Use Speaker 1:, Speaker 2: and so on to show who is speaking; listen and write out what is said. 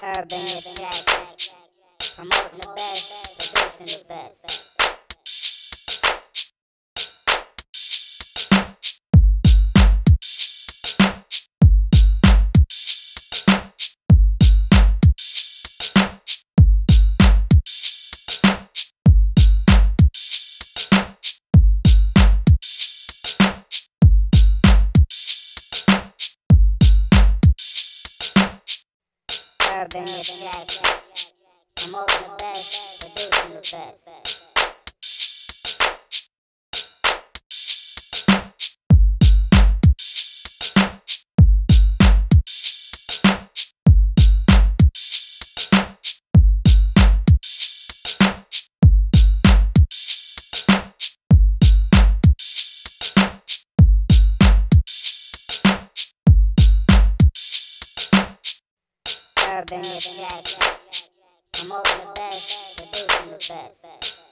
Speaker 1: Urban is Jack. Promoting the best, producing the best. Urban Distraction. Promoting the best, producing the best. Urban Distraction. Promoting the best, producing the best.